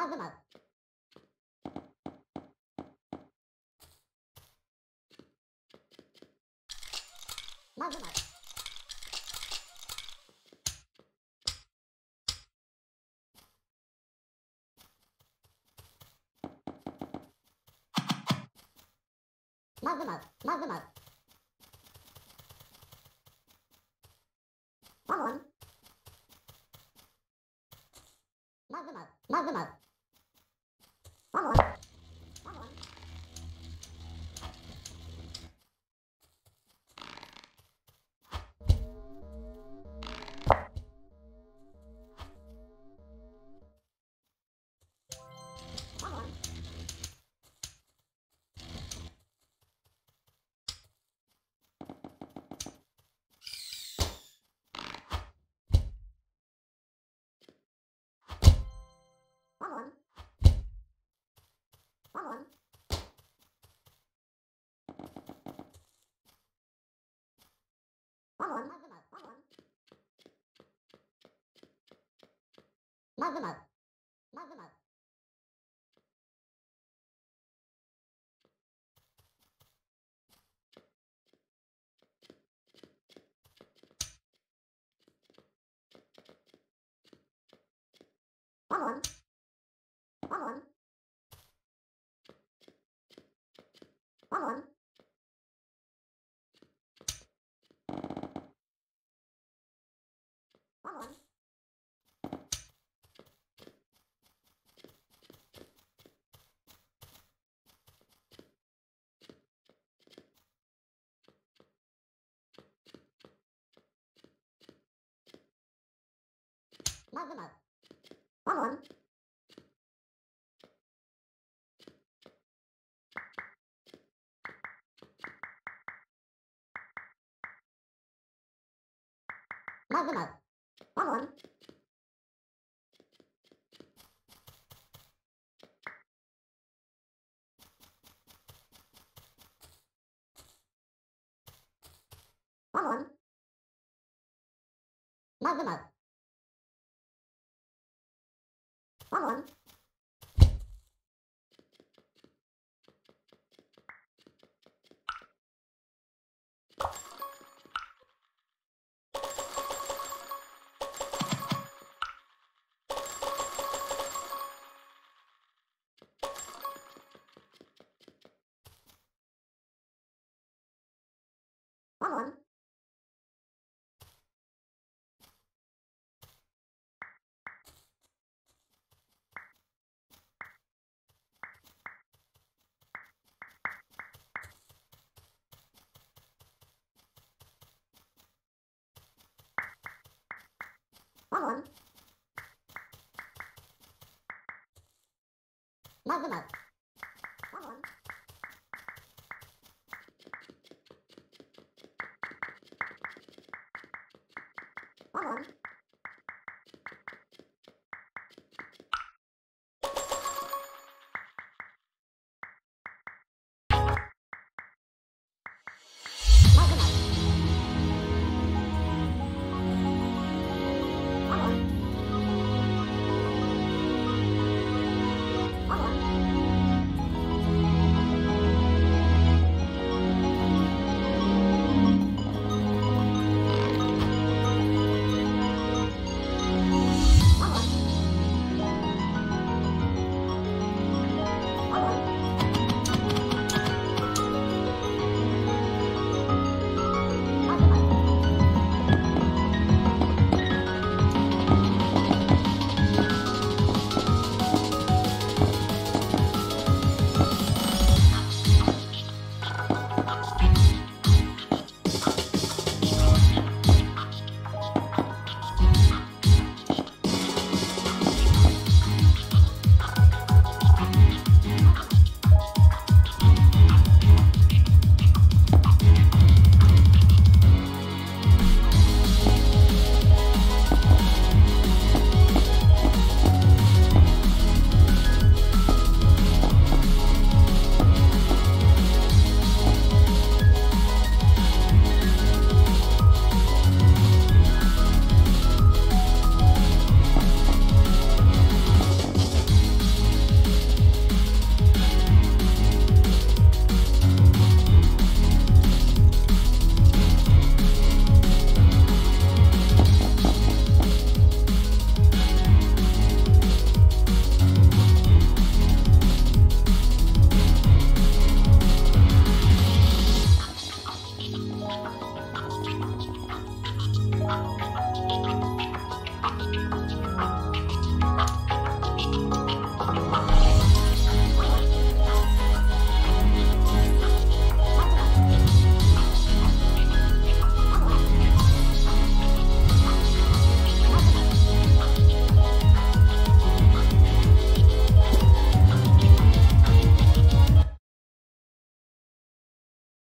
マグママグママグママグママモンマグママグママ Mal de mal. Mal de mal. Vamos. Love them out. Follow them. Love them out. Follow them. Follow them. Love them out. Problem Aldo Mal.